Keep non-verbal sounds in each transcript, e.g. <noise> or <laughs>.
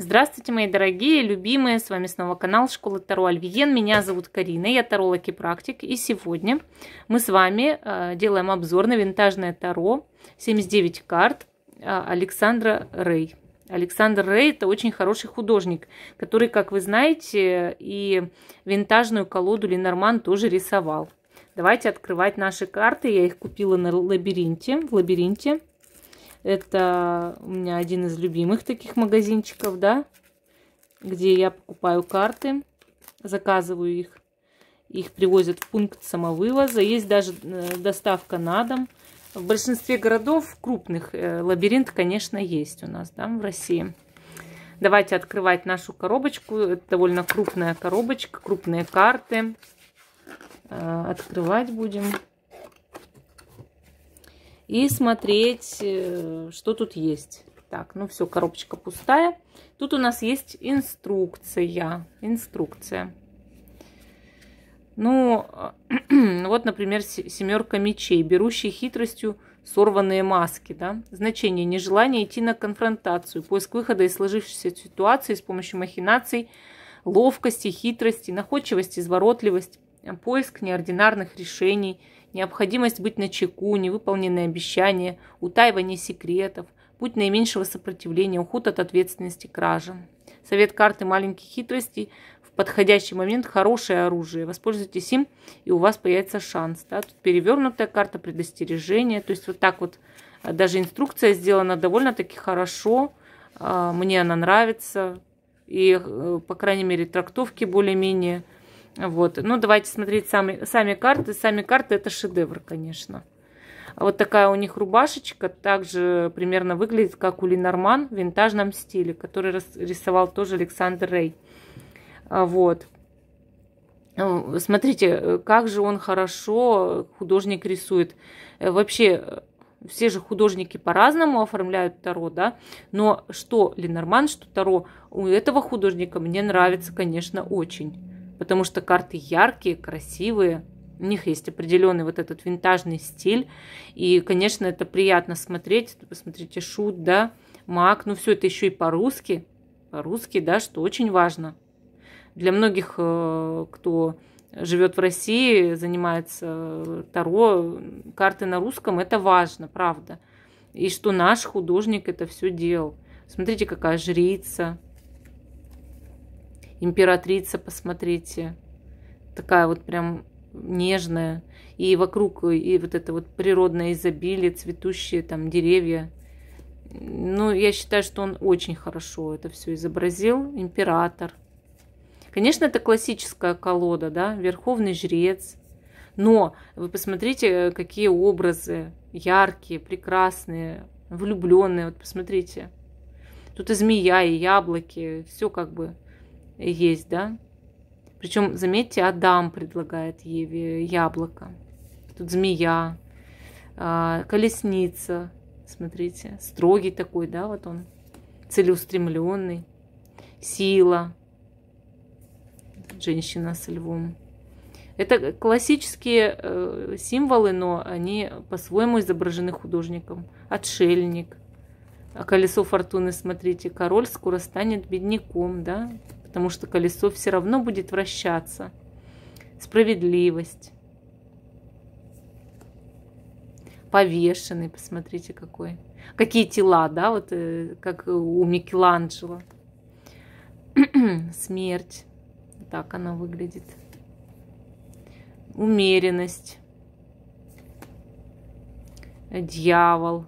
Здравствуйте, мои дорогие, любимые, с вами снова канал Школа Таро Альвиен. Меня зовут Карина, я таролог и практик. И сегодня мы с вами э, делаем обзор на винтажное Таро 79 карт э, Александра Рэй. Александр Рэй – это очень хороший художник, который, как вы знаете, и винтажную колоду Ленорман тоже рисовал. Давайте открывать наши карты. Я их купила на лабиринте, в лабиринте. Это у меня один из любимых таких магазинчиков, да, где я покупаю карты, заказываю их. Их привозят в пункт самовывоза. Есть даже э, доставка на дом. В большинстве городов крупных э, лабиринт, конечно, есть у нас, да, в России. Давайте открывать нашу коробочку. Это довольно крупная коробочка, крупные карты. Э, открывать будем и смотреть, э, что тут есть. Так, ну все, коробочка пустая. Тут у нас есть инструкция. Инструкция. Ну, <clears throat> вот, например, семерка мечей, берущий хитростью сорванные маски. Да? Значение нежелания идти на конфронтацию, поиск выхода из сложившейся ситуации с помощью махинаций, ловкости, хитрости, находчивости, изворотливость, поиск неординарных решений – необходимость быть на чеку, невыполненные обещания, утаивание секретов, путь наименьшего сопротивления, уход от ответственности, кража. Совет карты маленьких хитростей в подходящий момент хорошее оружие. Воспользуйтесь им, и у вас появится шанс. Да? Тут перевернутая карта предостережения. То есть вот так вот а, даже инструкция сделана довольно-таки хорошо. А, мне она нравится. И, э, по крайней мере, трактовки более-менее вот. Ну, давайте смотреть сами, сами карты. Сами карты это шедевр, конечно. Вот такая у них рубашечка, также примерно выглядит, как у Ленорман в винтажном стиле, который рисовал тоже Александр Рей. А, вот. Смотрите, как же он хорошо художник рисует. Э, вообще, все же художники по-разному оформляют Таро, да, но что Ленорман, что Таро у этого художника мне нравится, конечно, очень потому что карты яркие, красивые, у них есть определенный вот этот винтажный стиль, и, конечно, это приятно смотреть. Посмотрите, шут, да, маг, ну все это еще и по-русски, по-русски, да, что очень важно. Для многих, э, кто живет в России, занимается Таро, карты на русском, это важно, правда. И что наш художник это все делал. Смотрите, какая жрица, императрица, посмотрите. Такая вот прям нежная. И вокруг и вот это вот природное изобилие, цветущие там деревья. Ну, я считаю, что он очень хорошо это все изобразил. Император. Конечно, это классическая колода, да, верховный жрец. Но вы посмотрите, какие образы яркие, прекрасные, влюбленные. Вот посмотрите. Тут и змея, и яблоки, все как бы есть, да? Причем, заметьте, Адам предлагает Еве яблоко. Тут змея, а, колесница, смотрите, строгий такой, да, вот он, целеустремленный, сила, женщина с львом. Это классические э, символы, но они по-своему изображены художником. Отшельник, колесо фортуны, смотрите, король скоро станет бедняком, да, потому что колесо все равно будет вращаться. Справедливость. Повешенный, посмотрите какой. Какие тела, да, вот э, как у Микеланджело. <clears throat> Смерть. Так она выглядит. Умеренность. Дьявол.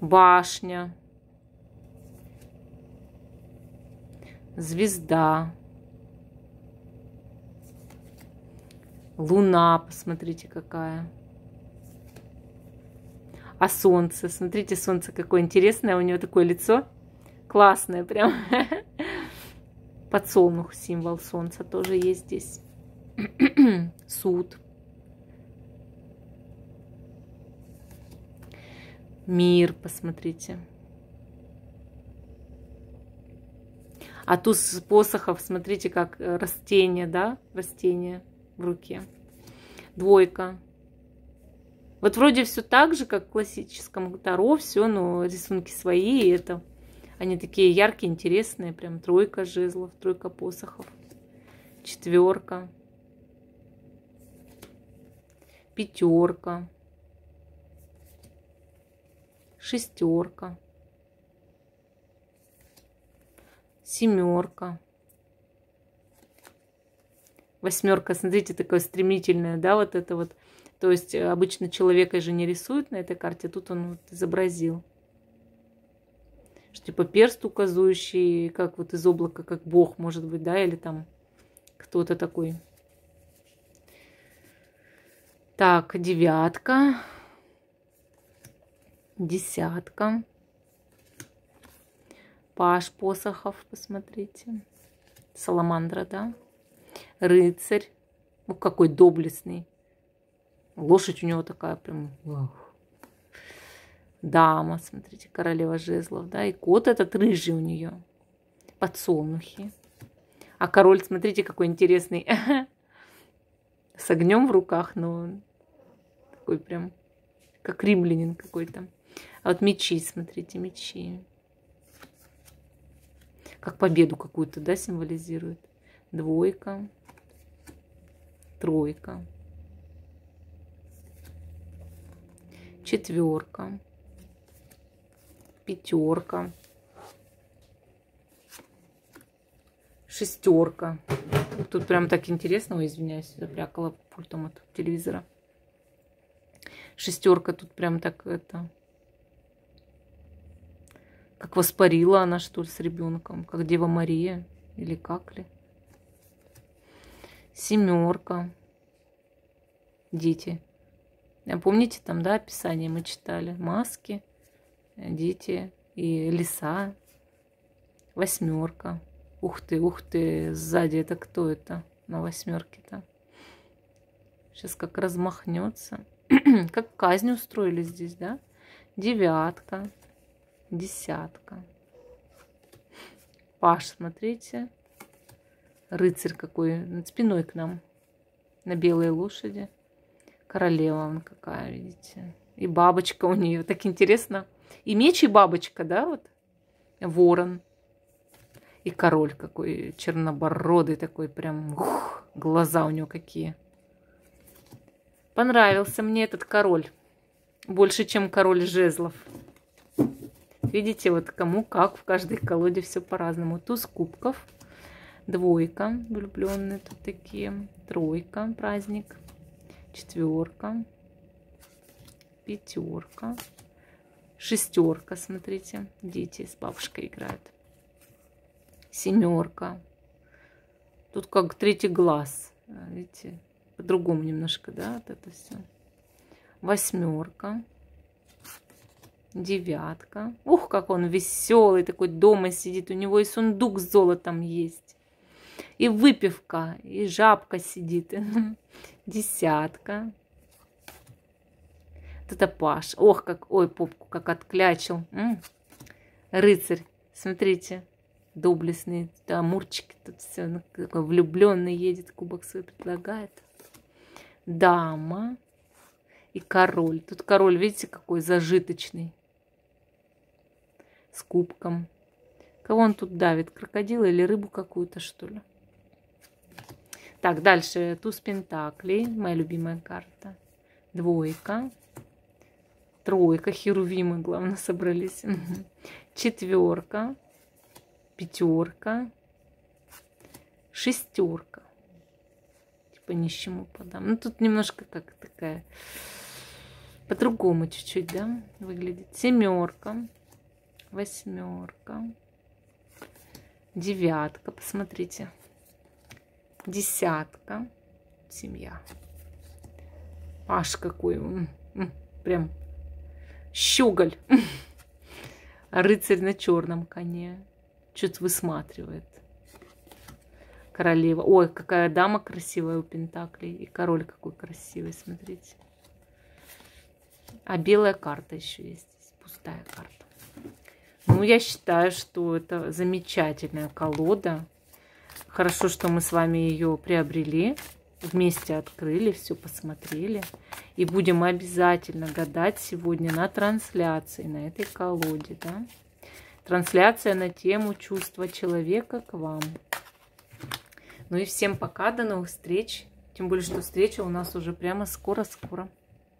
Башня. Звезда, луна, посмотрите какая. А солнце, смотрите, солнце какое интересное, у него такое лицо классное прям. <laughs> Подсолнух, символ солнца тоже есть здесь. <clears throat> Суд. Мир, посмотрите. А туз посохов, смотрите, как э, растение, да, растение в руке. Двойка. Вот вроде все так же, как в классическом Таро, все, но рисунки свои, и это они такие яркие, интересные, прям тройка жезлов, тройка посохов, четверка, пятерка, шестерка, семерка, восьмерка. Смотрите, такое стремительное, да, вот это вот. То есть э, обычно человека же не рисуют на этой карте, тут он вот изобразил. Что типа перст указующий, как вот из облака, как бог, может быть, да, или там кто-то такой. Так, девятка, десятка, паш посохов, посмотрите, саламандра, да, рыцарь, ну какой доблестный, лошадь у него такая прям, дама, смотрите, королева жезлов, да, и кот этот рыжий у нее, подсолнухи, а король, смотрите, какой интересный, <laughs> с огнем в руках, но такой прям, как римлянин какой-то. А вот мечи, смотрите, мечи. Как победу какую-то, да, символизирует. Двойка, тройка, четверка, пятерка, шестерка. Тут прям так интересно, ой, извиняюсь, запрякала пультом от телевизора. Шестерка тут прям так это... Как воспарила она, что ли, с ребенком. Как Дева Мария. Или как ли. Семерка. Дети. А помните, там, да, описание мы читали? Маски, дети и леса. Восьмерка. Ух ты, ух ты, сзади это кто это на восьмерке-то? Сейчас как размахнется. <clears throat> как казнь устроили здесь, да? Девятка, десятка. Паш, смотрите. Рыцарь какой над спиной к нам. На белой лошади. Королева он какая, видите. И бабочка у нее. Так интересно. И меч, и бабочка, да, вот. Ворон. И король какой чернобородый такой, прям ух, глаза у него какие. Понравился мне этот король. Больше, чем король жезлов. Видите, вот кому как, в каждой колоде все по-разному. Туз кубков, двойка, влюбленные тут такие, тройка, праздник, четверка, пятерка, шестерка, смотрите, дети с бабушкой играют семерка. Тут как третий глаз. Видите, по-другому немножко, да, вот это все. Восьмерка. Девятка. Ух, как он веселый, такой дома сидит. У него и сундук с золотом есть. И выпивка, и жабка сидит. <laughs> Десятка. Это Паш. Ох, как, ой, попку как отклячил. М -м. Рыцарь, смотрите доблестный, да, Амурчик тут все, ну, такой влюбленный едет, кубок свой предлагает. Дама и король. Тут король, видите, какой зажиточный. С кубком. Кого он тут давит? Крокодила или рыбу какую-то, что ли? Так, дальше. Туз Пентаклей. Моя любимая карта. Двойка. Тройка. Херувимы, главное, <laughs> собрались. Четверка пятерка, шестерка. Типа нищему подам. Ну, тут немножко как такая по-другому чуть-чуть, да, выглядит. Семерка, восьмерка, девятка, посмотрите, десятка, семья. Аж какой, прям щеголь. <laughs> Рыцарь на черном коне что-то высматривает. Королева. Ой, какая дама красивая у Пентаклей. И король какой красивый, смотрите. А белая карта еще есть. Пустая карта. Ну, я считаю, что это замечательная колода. Хорошо, что мы с вами ее приобрели. Вместе открыли, все посмотрели. И будем обязательно гадать сегодня на трансляции, на этой колоде, да. Трансляция на тему чувства человека к вам. Ну и всем пока, до новых встреч. Тем более, что встреча у нас уже прямо скоро-скоро.